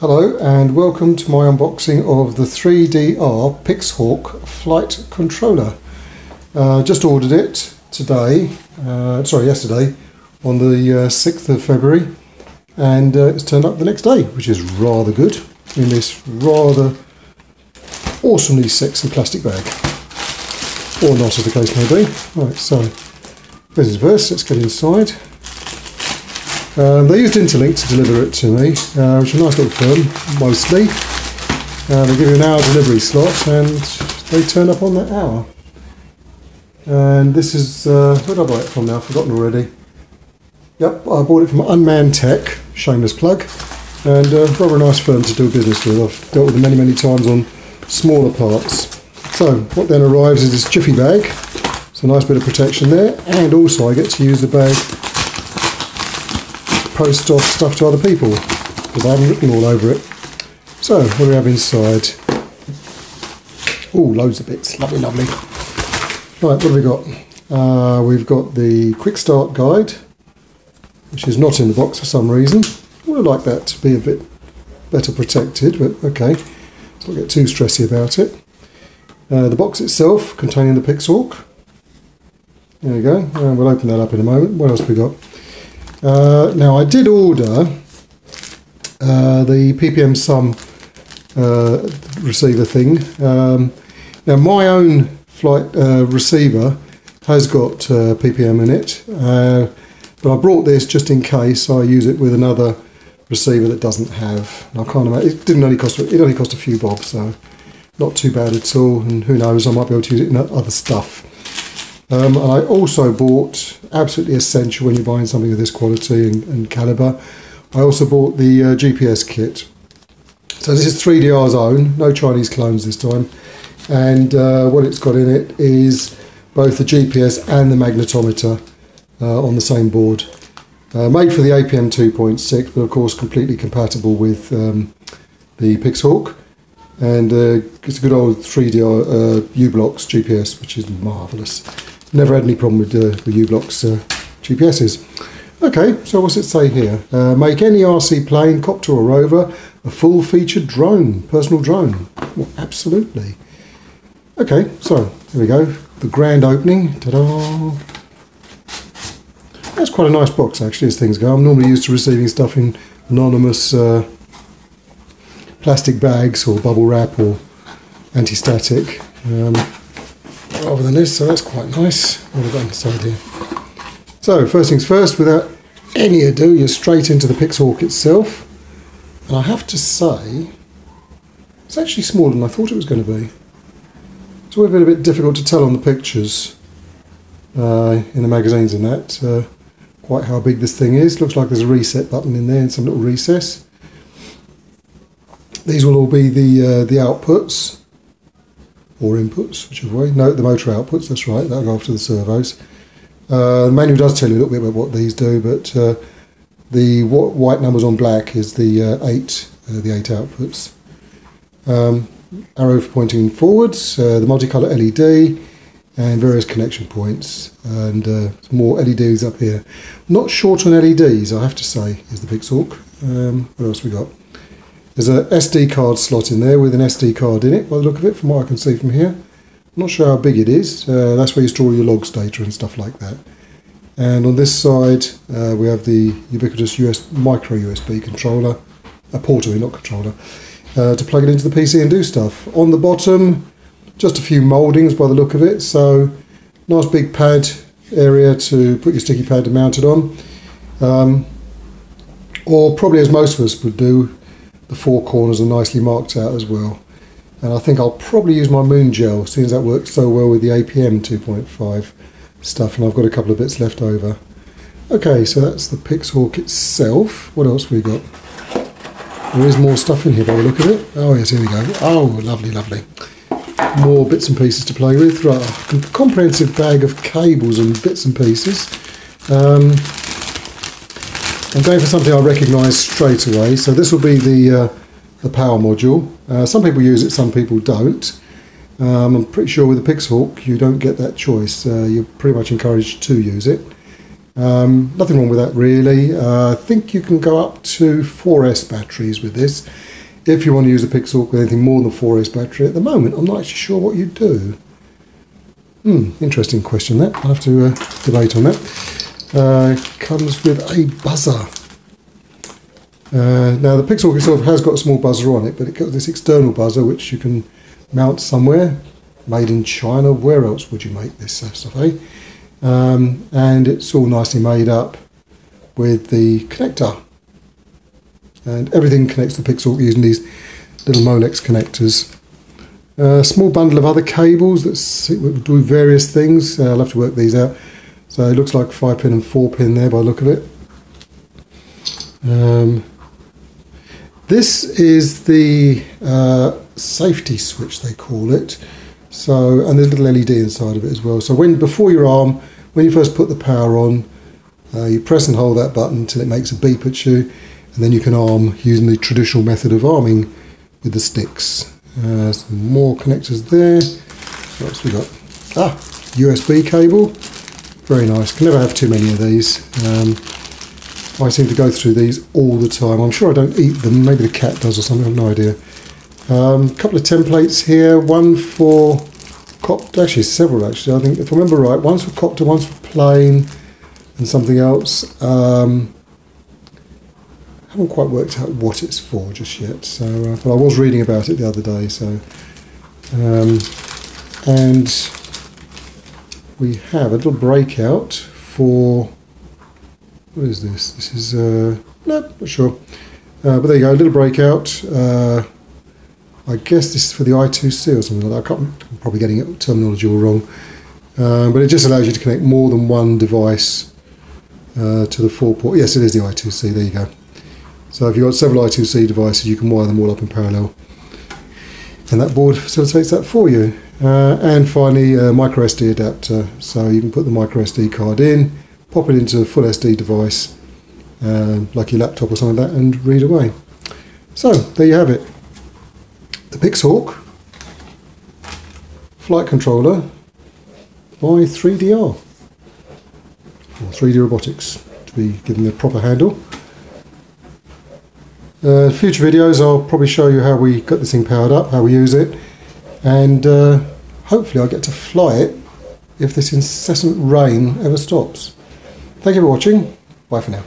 Hello and welcome to my unboxing of the 3DR Pixhawk Flight Controller. Uh, just ordered it today, uh, sorry yesterday, on the uh, 6th of February and uh, it's turned up the next day, which is rather good in this rather awesomely sexy plastic bag. Or not as the case may be. Right, so this is first, let's get inside. Um, they used Interlink to deliver it to me, uh, which is a nice little firm, mostly. Uh, they give you an hour delivery slot and they turn up on that hour. And this is, uh, where did I buy it from now? I've forgotten already. Yep, I bought it from Unmanned Tech, shameless plug, and uh, rather a nice firm to do business with. I've dealt with them many, many times on smaller parts. So, what then arrives is this jiffy bag. It's a nice bit of protection there, and also I get to use the bag post off stuff to other people because I haven't written all over it. So, what do we have inside? Oh, loads of bits. Lovely, lovely. Right, what have we got? Uh, we've got the quick start guide, which is not in the box for some reason. I would like that to be a bit better protected, but okay. Let's not get too stressy about it. Uh, the box itself containing the Pixhawk. There we go. And we'll open that up in a moment. What else have we got? Uh, now I did order uh, the PPM Sum uh, receiver thing. Um, now my own flight uh, receiver has got uh, PPM in it, uh, but I brought this just in case I use it with another receiver that doesn't have. I can't imagine it didn't only cost it only cost a few bob, so not too bad at all. And who knows, I might be able to use it in other stuff. Um, and I also bought, absolutely essential when you're buying something of this quality and, and caliber, I also bought the uh, GPS kit. So this is 3DR's own, no Chinese clones this time. And uh, what it's got in it is both the GPS and the magnetometer uh, on the same board. Uh, made for the APM 2.6, but of course completely compatible with um, the Pixhawk. And uh, it's a good old 3DR uh, u-blox GPS, which is marvellous. Never had any problem with, uh, the u-blox uh, GPSs. Okay, so what's it say here? Uh, make any RC plane, copter or rover, a full-featured drone, personal drone. Well, absolutely. Okay, so here we go. The grand opening. Ta-da! That's quite a nice box, actually, as things go. I'm normally used to receiving stuff in anonymous uh, plastic bags or bubble wrap or anti-static. Um, than this, so that's quite nice. What have I got inside here? So, first things first, without any ado, you're straight into the Pixhawk itself. And I have to say, it's actually smaller than I thought it was going to be. It's always been a bit difficult to tell on the pictures uh, in the magazines and that, uh, quite how big this thing is. Looks like there's a reset button in there and some little recess. These will all be the uh, the outputs or inputs, whichever way. No, the motor outputs, that's right, that'll go after the servos. Uh, the manual does tell you a little bit about what these do, but uh, the white numbers on black is the uh, eight, uh, the eight outputs. Um, arrow pointing forwards, uh, the multicolour LED, and various connection points, and uh, more LEDs up here. Not short on LEDs, I have to say, is the Pixhawk. Um, what else we got? There's a SD card slot in there with an SD card in it, by the look of it, from what I can see from here. I'm not sure how big it is. Uh, that's where you store your logs data and stuff like that. And on this side, uh, we have the ubiquitous US micro USB controller, a portable, not controller, uh, to plug it into the PC and do stuff. On the bottom, just a few mouldings by the look of it. So, nice big pad area to put your sticky pad to mount it on. Um, or probably as most of us would do, the four corners are nicely marked out as well. And I think I'll probably use my moon gel, seeing as that works so well with the APM 2.5 stuff, and I've got a couple of bits left over. Okay, so that's the Pixhawk itself. What else we got? There is more stuff in here by the look of it. Oh yes, here we go. Oh, lovely, lovely. More bits and pieces to play with. Right, a comprehensive bag of cables and bits and pieces. Um, I'm going for something I recognise straight away. So this will be the uh, the power module. Uh, some people use it, some people don't. Um, I'm pretty sure with the Pixhawk you don't get that choice. Uh, you're pretty much encouraged to use it. Um, nothing wrong with that really. Uh, I think you can go up to 4S batteries with this. If you want to use a Pixhawk with anything more than 4S battery, at the moment I'm not actually sure what you do. Hmm, interesting question that. I'll have to uh, debate on that. Uh, comes with a buzzer. Uh, now the Pixel itself has got a small buzzer on it, but it got this external buzzer which you can mount somewhere. Made in China. Where else would you make this stuff, eh? Um, and it's all nicely made up with the connector. And everything connects to Pixel using these little Molex connectors. A small bundle of other cables that do various things. Uh, I'll have to work these out. So it looks like 5 pin and 4 pin there by the look of it. Um, this is the uh, safety switch they call it. So and there's a little LED inside of it as well. So when before your arm, when you first put the power on, uh, you press and hold that button until it makes a beep at you, and then you can arm using the traditional method of arming with the sticks. Uh, some more connectors there. What else we got? Ah, USB cable. Very nice. Can never have too many of these. Um, I seem to go through these all the time. I'm sure I don't eat them. Maybe the cat does or something. I have no idea. A um, couple of templates here. One for copter. Actually, several. Actually, I think if I remember right, one's for copter, one's for plane, and something else. Um, haven't quite worked out what it's for just yet. So, uh, but I was reading about it the other day. So, um, and we have a little breakout for what is this? This is, uh, no, not sure. Uh, but there you go, a little breakout. Uh, I guess this is for the I2C or something like that. I am probably getting terminology all wrong. Uh, but it just allows you to connect more than one device uh, to the four port. Yes, it is the I2C, there you go. So if you've got several I2C devices, you can wire them all up in parallel. And that board facilitates that for you. Uh, and finally, a micro SD adapter. So you can put the micro SD card in, pop it into a full SD device, uh, like your laptop or something like that, and read away. So there you have it. The Pixhawk flight controller by 3DR, or 3D Robotics, to be given the proper handle. Uh, future videos I'll probably show you how we got this thing powered up, how we use it, and uh, hopefully I'll get to fly it if this incessant rain ever stops. Thank you for watching. Bye for now.